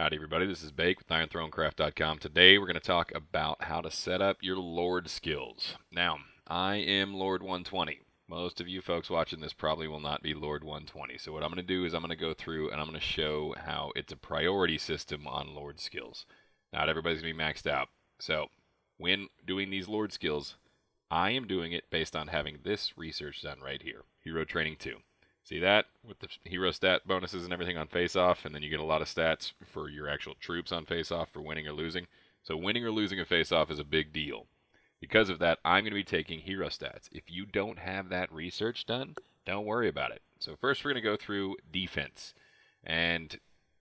Howdy everybody, this is Bake with IronThroneCraft.com. Today we're going to talk about how to set up your Lord skills. Now, I am Lord 120. Most of you folks watching this probably will not be Lord 120. So what I'm going to do is I'm going to go through and I'm going to show how it's a priority system on Lord skills. Not everybody's going to be maxed out. So when doing these Lord skills, I am doing it based on having this research done right here, Hero Training 2. See that with the hero stat bonuses and everything on face off, and then you get a lot of stats for your actual troops on face off for winning or losing. So winning or losing a face off is a big deal. Because of that, I'm going to be taking hero stats. If you don't have that research done, don't worry about it. So first we're going to go through defense. And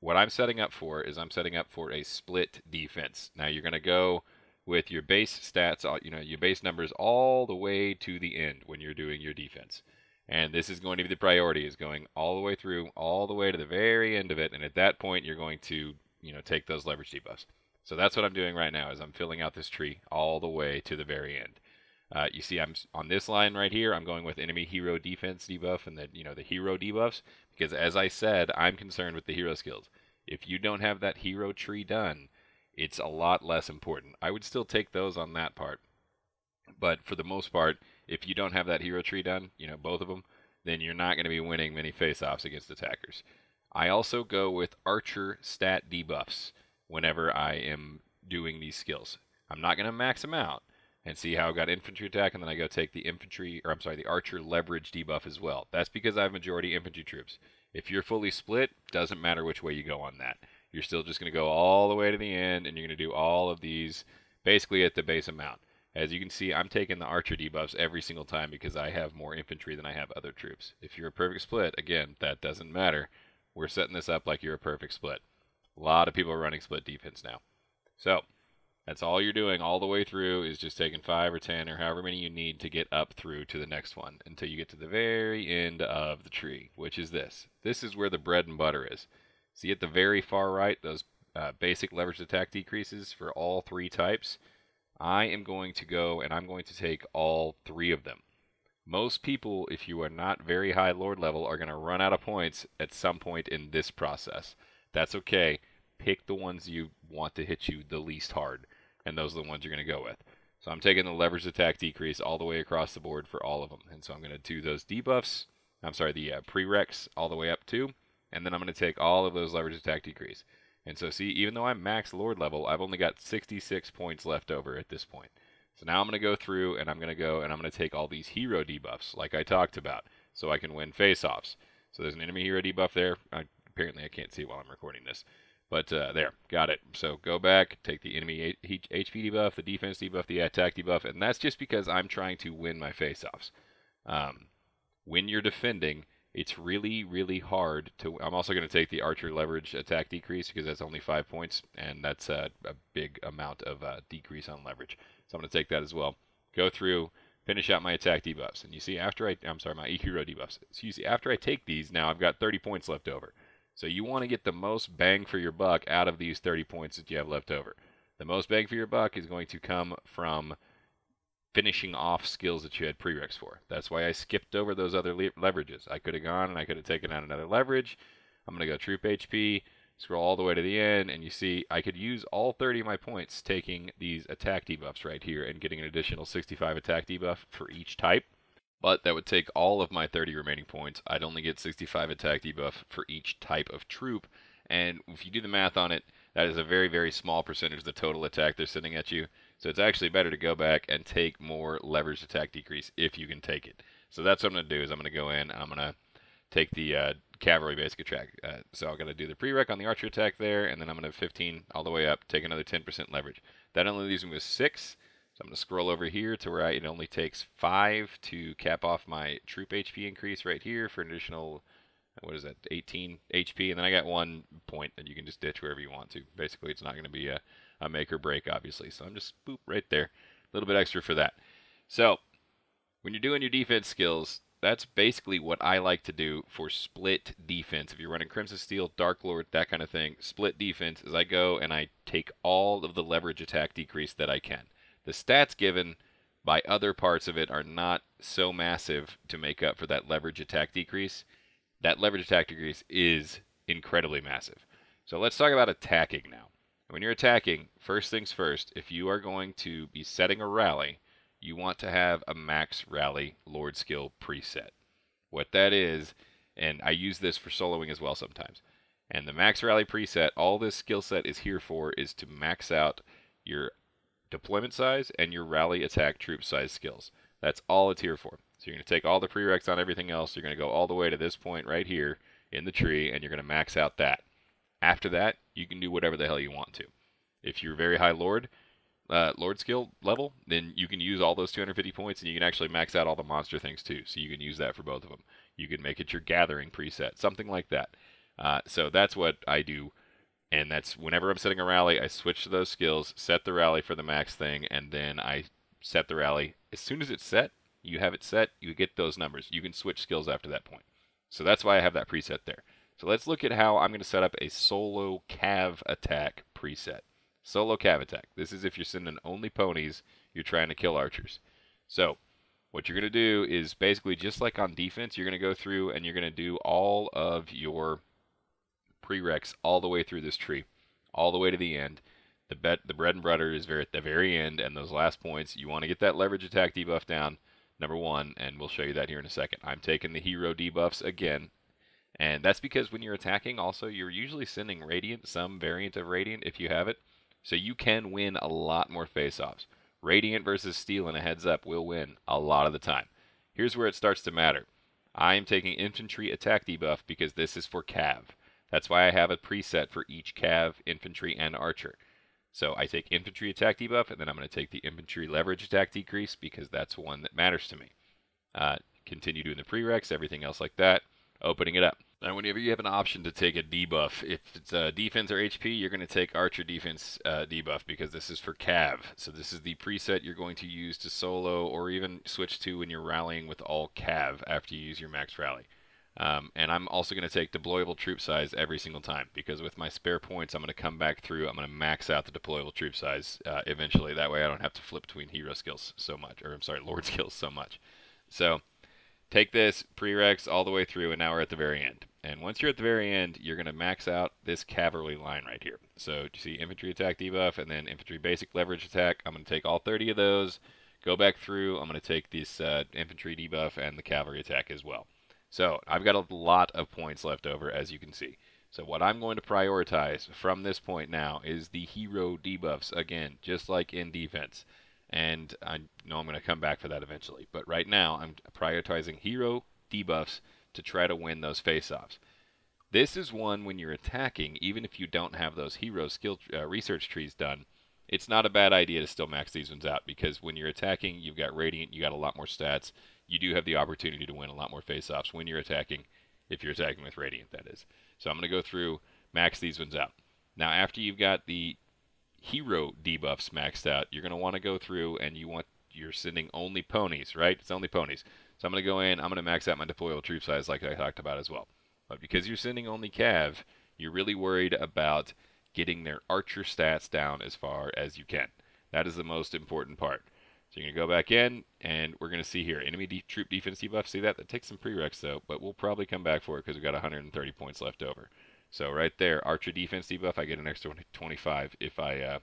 what I'm setting up for is I'm setting up for a split defense. Now you're going to go with your base stats, you know, your base numbers all the way to the end when you're doing your defense. And this is going to be the priority, is going all the way through, all the way to the very end of it. And at that point, you're going to, you know, take those leverage debuffs. So that's what I'm doing right now, is I'm filling out this tree all the way to the very end. Uh, you see, I'm on this line right here. I'm going with enemy hero defense debuff and the you know the hero debuffs because, as I said, I'm concerned with the hero skills. If you don't have that hero tree done, it's a lot less important. I would still take those on that part, but for the most part, if you don't have that hero tree done, you know, both of them, then you're not going to be winning many face-offs against attackers. I also go with archer stat debuffs whenever I am doing these skills. I'm not going to max them out and see how I got infantry attack, and then I go take the infantry, or I'm sorry, the archer leverage debuff as well. That's because I have majority infantry troops. If you're fully split, doesn't matter which way you go on that. You're still just going to go all the way to the end, and you're going to do all of these basically at the base amount. As you can see, I'm taking the archer debuffs every single time because I have more infantry than I have other troops. If you're a perfect split, again, that doesn't matter. We're setting this up like you're a perfect split. A lot of people are running split defense now. So, that's all you're doing all the way through is just taking 5 or 10 or however many you need to get up through to the next one until you get to the very end of the tree, which is this. This is where the bread and butter is. See at the very far right, those uh, basic leverage attack decreases for all three types? I am going to go and I'm going to take all three of them. Most people, if you are not very high Lord level, are going to run out of points at some point in this process. That's okay. Pick the ones you want to hit you the least hard, and those are the ones you're going to go with. So I'm taking the leverage attack decrease all the way across the board for all of them. And so I'm going to do those debuffs, I'm sorry, the uh, prereqs all the way up to, and then I'm going to take all of those leverage attack decrease. And so see, even though I'm max Lord level, I've only got 66 points left over at this point. So now I'm going to go through and I'm going to go and I'm going to take all these hero debuffs like I talked about so I can win face-offs. So there's an enemy hero debuff there. I, apparently I can't see it while I'm recording this. But uh, there, got it. So go back, take the enemy HP debuff, the defense debuff, the attack debuff, and that's just because I'm trying to win my face-offs. Um, when you're defending, it's really, really hard to. I'm also going to take the archer leverage attack decrease because that's only five points, and that's a, a big amount of uh, decrease on leverage. So I'm going to take that as well. Go through, finish out my attack debuffs, and you see after I, I'm sorry, my hero debuffs. So you see after I take these, now I've got 30 points left over. So you want to get the most bang for your buck out of these 30 points that you have left over. The most bang for your buck is going to come from finishing off skills that you had prereqs for. That's why I skipped over those other le- leverages. I could have gone and I could have taken out another leverage. I'm going to go troop HP, scroll all the way to the end, and you see I could use all 30 of my points taking these attack debuffs right here and getting an additional 65 attack debuff for each type. But that would take all of my 30 remaining points. I'd only get 65 attack debuff for each type of troop. And if you do the math on it, that is a very, very small percentage of the total attack they're sending at you. So it's actually better to go back and take more leverage attack decrease if you can take it. So that's what I'm going to do is I'm going to go in I'm going to take the uh, cavalry basic attack. Uh, so I'm going to do the prereq on the archer attack there, and then I'm going to 15 all the way up, take another 10% leverage. That only leaves me with 6. So I'm going to scroll over here to where I, it only takes 5 to cap off my troop HP increase right here for an additional, what is that, 18 HP. And then I got one point that you can just ditch wherever you want to. Basically, it's not going to be a a make or break, obviously. So I'm just boop right there. A little bit extra for that. So when you're doing your defense skills, that's basically what I like to do for split defense. If you're running Crimson Steel, Dark Lord, that kind of thing, split defense is I go and I take all of the leverage attack decrease that I can. The stats given by other parts of it are not so massive to make up for that leverage attack decrease. That leverage attack decrease is incredibly massive. So let's talk about attacking now. When you're attacking, first things first, if you are going to be setting a rally, you want to have a max rally Lord skill preset. What that is, and I use this for soloing as well sometimes. And the max rally preset, all this skill set is here for is to max out your deployment size and your rally attack troop size skills. That's all it's here for. So you're going to take all the prereqs on everything else. You're going to go all the way to this point right here in the tree, and you're going to max out that. After that, you can do whatever the hell you want to. If you're very high lord, uh, lord skill level, then you can use all those 250 points, and you can actually max out all the monster things too. So you can use that for both of them. You can make it your gathering preset, something like that. Uh, so that's what I do, and that's whenever I'm setting a rally, I switch to those skills, set the rally for the max thing, and then I set the rally. As soon as it's set, you have it set, you get those numbers. You can switch skills after that point. So that's why I have that preset there. So let's look at how I'm going to set up a solo cav attack preset. Solo cav attack. This is if you're sending only ponies, you're trying to kill archers. So what you're going to do is basically just like on defense, you're going to go through and you're going to do all of your prereqs all the way through this tree, all the way to the end. The, bet, the bread and butter is very, at the very end, and those last points, you want to get that leverage attack debuff down, number one, and we'll show you that here in a second. I'm taking the hero debuffs again, and that's because when you're attacking, also, you're usually sending Radiant, some variant of Radiant if you have it, so you can win a lot more face-offs. Radiant versus Steel in a heads up will win a lot of the time. Here's where it starts to matter. I am taking infantry attack debuff because this is for cav. That's why I have a preset for each cav, infantry, and archer. So I take infantry attack debuff, and then I'm going to take the infantry leverage attack decrease because that's one that matters to me. Uh, continue doing the prereqs, everything else like that, opening it up. Now, whenever you have an option to take a debuff, if it's uh, defense or HP, you're going to take Archer defense uh, debuff because this is for Cav. So this is the preset you're going to use to solo or even switch to when you're rallying with all Cav after you use your max rally. Um, and I'm also going to take deployable troop size every single time because with my spare points, I'm going to come back through. I'm going to max out the deployable troop size uh, eventually. That way I don't have to flip between hero skills so much, or I'm sorry, lord skills so much. So take this prereqs all the way through, and now we're at the very end. And once you're at the very end, you're going to max out this cavalry line right here. So you see infantry attack debuff and then infantry basic leverage attack. I'm going to take all 30 of those, go back through. I'm going to take this uh, infantry debuff and the cavalry attack as well. So I've got a lot of points left over, as you can see. So what I'm going to prioritize from this point now is the hero debuffs, again, just like in defense. And I know I'm going to come back for that eventually. But right now, I'm prioritizing hero debuffs to try to win those face-offs. This is one when you're attacking, even if you don't have those hero skill uh, research trees done, it's not a bad idea to still max these ones out because when you're attacking, you've got Radiant, you got a lot more stats, you do have the opportunity to win a lot more face-offs when you're attacking, if you're attacking with Radiant, that is. So I'm going to go through, max these ones out. Now, after you've got the hero debuffs maxed out, you're going to want to go through and you want you're sending only ponies, right? It's only ponies. So I'm going to go in, I'm going to max out my deployable troop size like I talked about as well. But because you're sending only cav, you're really worried about getting their archer stats down as far as you can. That is the most important part. So you're going to go back in, and we're going to see here, enemy de troop defense debuff. See that? That takes some prereqs, though, but we'll probably come back for it because we've got 130 points left over. So right there, archer defense debuff, I get an extra 25 if I uh,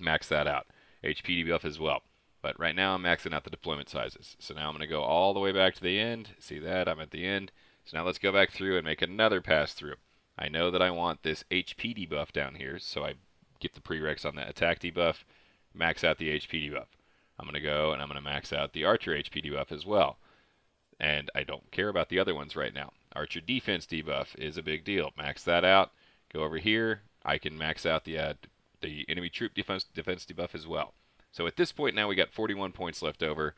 max that out. HP debuff as well. But right now I'm maxing out the deployment sizes. So now I'm going to go all the way back to the end. See that? I'm at the end. So now let's go back through and make another pass through. I know that I want this HP debuff down here, so I get the prereqs on that attack debuff max out the HP debuff. I'm going to go and I'm going to max out the Archer HP debuff as well. And I don't care about the other ones right now. Archer defense debuff is a big deal. Max that out. Go over here. I can max out the uh, the enemy troop defense defense debuff as well. So at this point now we got 41 points left over.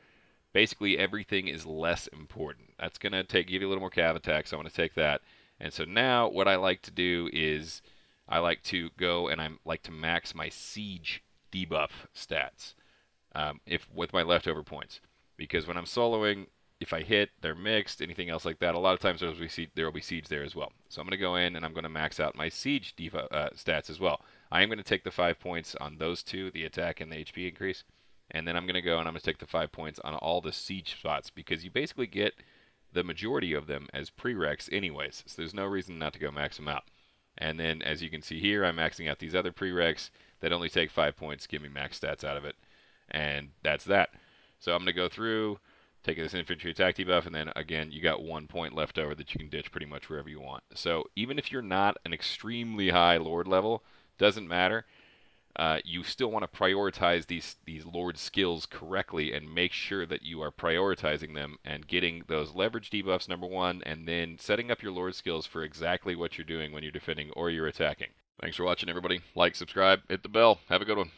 Basically everything is less important. That's going to take give you a little more cav attack, so I'm going to take that. And so now what I like to do is I like to go and I like to max my siege debuff stats um, if with my leftover points. Because when I'm soloing, if I hit, they're mixed, anything else like that. A lot of times there will be, there will be siege there as well. So I'm going to go in and I'm going to max out my siege uh, stats as well. I am going to take the five points on those two, the attack and the HP increase. And then I'm going to go and I'm going to take the five points on all the siege spots because you basically get the majority of them as prereqs anyways. So there's no reason not to go max them out. And then, as you can see here, I'm maxing out these other prereqs that only take 5 points, give me max stats out of it. And that's that. So I'm going to go through, take this infantry attack debuff, and then again, you got one point left over that you can ditch pretty much wherever you want. So even if you're not an extremely high Lord level, doesn't matter. Uh, you still want to prioritize these these Lord skills correctly and make sure that you are prioritizing them and getting those leverage debuffs number one, and then setting up your Lord skills for exactly what you're doing when you're defending or you're attacking. Thanks for watching, everybody. Like, subscribe, hit the bell. Have a good one.